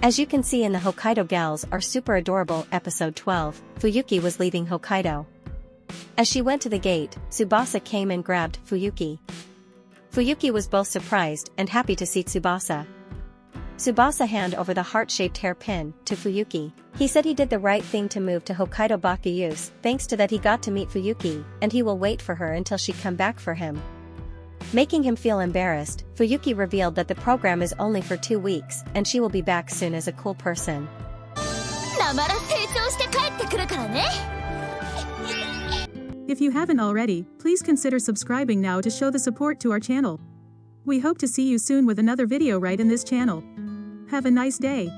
As you can see in the Hokkaido Gals are super adorable episode 12, Fuyuki was leaving Hokkaido. As she went to the gate, Tsubasa came and grabbed Fuyuki. Fuyuki was both surprised and happy to see Tsubasa. Tsubasa hand over the heart-shaped hairpin to Fuyuki. He said he did the right thing to move to Hokkaido Bakayus, thanks to that he got to meet Fuyuki, and he will wait for her until she come back for him. Making him feel embarrassed, Fuyuki revealed that the program is only for two weeks and she will be back soon as a cool person. If you haven't already, please consider subscribing now to show the support to our channel. We hope to see you soon with another video right in this channel. Have a nice day.